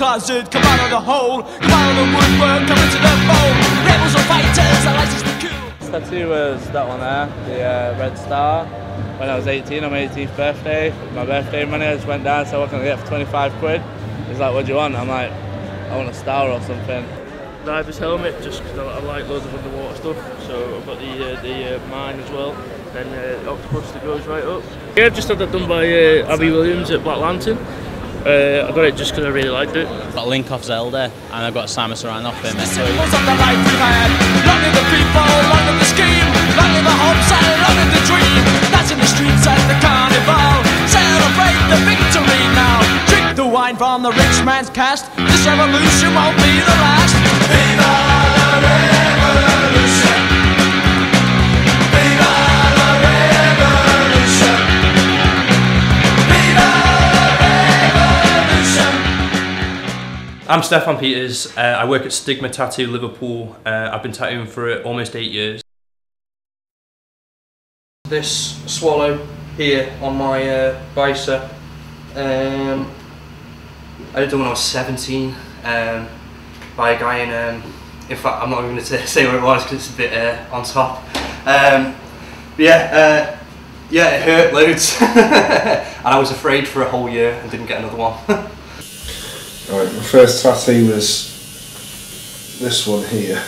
buzzard, come out of the hole, come out of the woodwork, come into the fold. Rebels or fighters, I license the coup. tattoo was that one there, the uh, red star. When I was 18, on my 18th birthday, my birthday money, I just went down, so what can I get for 25 quid? He's like, what do you want? I'm like, I want a star or something. Diver's helmet, just because I, I like loads of underwater stuff. So I've got the uh, the uh, mine as well. Then uh, octopus that goes right up. Yeah, I've just had that done by uh, Abby Williams at Black Lantern. Uh, I got it just because I really liked it. got Link off Zelda and I've got Samus Aran off him. Symbols of the life we've had. Long live the people, long live the scheme, long live the hopes and long live the dream. That's in the streets at the carnival. Celebrate the victory now. Drink the wine from the rich man's cast. This revolution won't be the last. I'm Stefan Peters. Uh, I work at Stigma Tattoo Liverpool. Uh, I've been tattooing for almost eight years. This swallow here on my uh, bicep, um, I did it when I was 17 um, by a guy in. Um, in fact, I'm not even going to say where it was because it's a bit uh, on top. Um, yeah, uh, yeah, it hurt loads, and I was afraid for a whole year and didn't get another one. My first tattoo was this one here,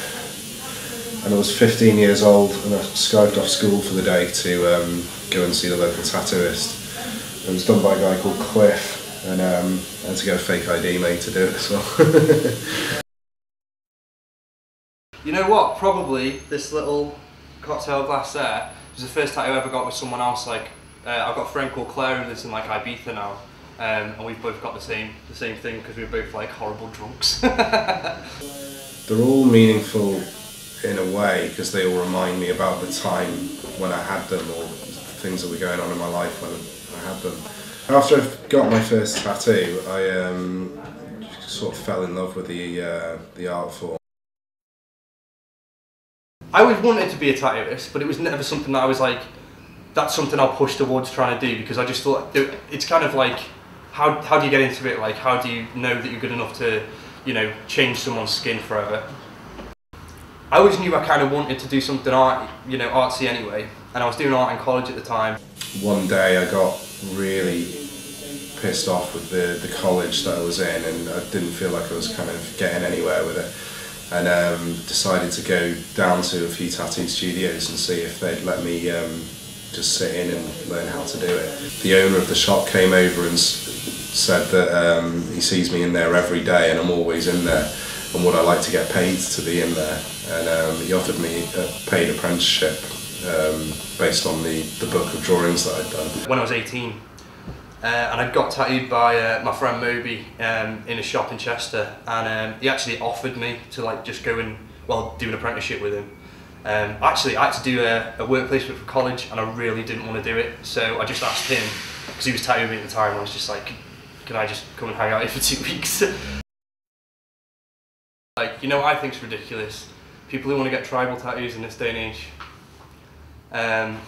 and I was 15 years old, and I skived off school for the day to um, go and see the local tattooist. It was done by a guy called Cliff, and um, I had to get a fake ID made to do it as well. You know what? Probably this little cocktail glass there was the first tattoo I ever got with someone else. Like, uh, I've got a friend called Claire who lives in like Ibiza now, um, and we've both got the same the same thing because we're both like horrible drunks. They're all meaningful in a way because they all remind me about the time when I had them or things that were going on in my life when I had them. After I got my first tattoo, I um, sort of fell in love with the uh, the art form. I always wanted to be a tattooist, but it was never something that I was like, that's something I'll push towards trying to do because I just thought it- it's kind of like, how, how do you get into it? Like, how do you know that you're good enough to, you know, change someone's skin forever? I always knew I kind of wanted to do something art, you know, artsy anyway, and I was doing art in college at the time. One day I got really pissed off with the, the college that I was in and I didn't feel like I was kind of getting anywhere with it and um, decided to go down to a few tattoo studios and see if they'd let me um, just sit in and learn how to do it. The owner of the shop came over and said that um, he sees me in there every day and I'm always in there and would I like to get paid to be in there and um, he offered me a paid apprenticeship um, based on the, the book of drawings that I'd done. when I was 18. Uh, and I got tattooed by uh, my friend Moby um, in a shop in Chester, and um, he actually offered me to like just go and well do an apprenticeship with him. Um, actually, I had to do a, a work placement for college, and I really didn't want to do it, so I just asked him because he was tattooing me at the time. And I was just like, "Can I just come and hang out here for two weeks?" like, you know, I think's ridiculous. People who want to get tribal tattoos in this day and age. Um,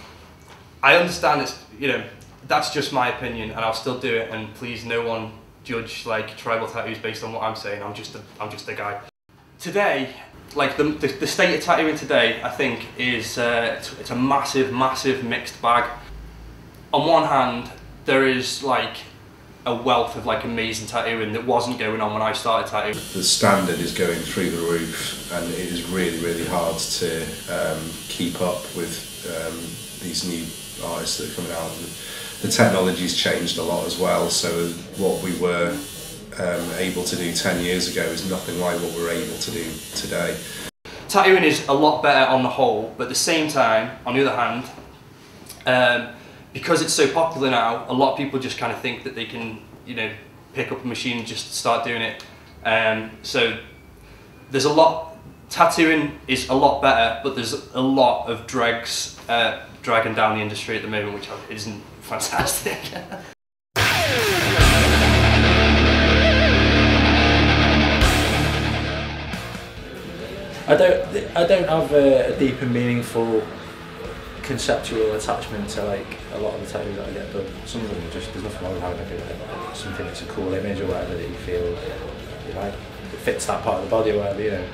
I understand it's you know that's just my opinion and I'll still do it and please no one judge like tribal tattoos based on what I'm saying I'm just a, I'm just a guy today like the, the, the state of tattooing today I think is uh, it's, it's a massive massive mixed bag on one hand there is like a wealth of like amazing tattooing that wasn't going on when I started tattooing The standard is going through the roof, and it is really, really hard to um, keep up with um, these new artists that are coming out. The technology's changed a lot as well, so what we were um, able to do 10 years ago is nothing like what we're able to do today. tattooing is a lot better on the whole, but at the same time, on the other hand, um, because it's so popular now, a lot of people just kind of think that they can, you know, pick up a machine and just start doing it. Um, so there's a lot. Tattooing is a lot better, but there's a lot of dregs uh, dragging down the industry at the moment, which isn't fantastic. I don't. I don't have a, a deep and meaningful conceptual attachment to like a lot of the tattoos that I get done. Some of them are just there's nothing wrong with having like a, something that's a cool image or whatever that you feel you know, it fits that part of the body or whatever, you know.